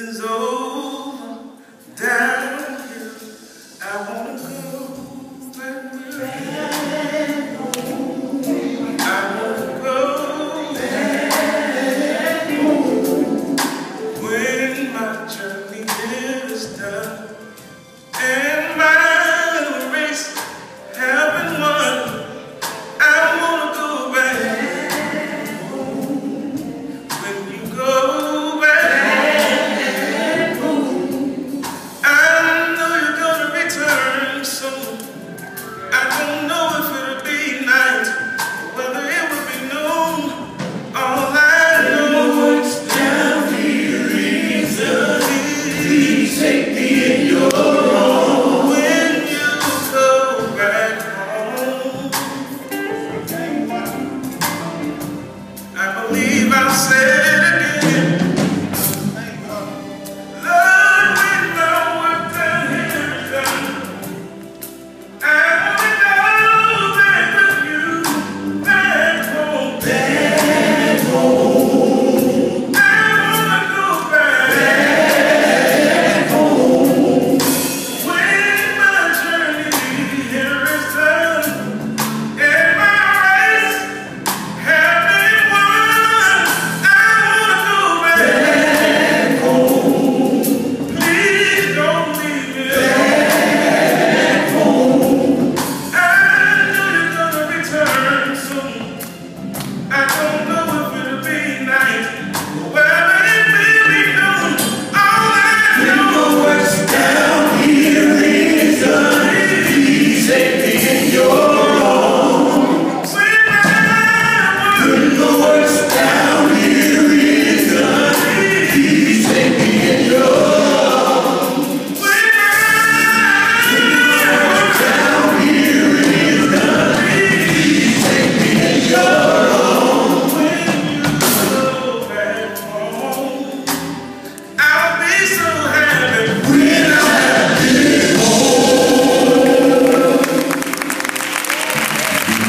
is over.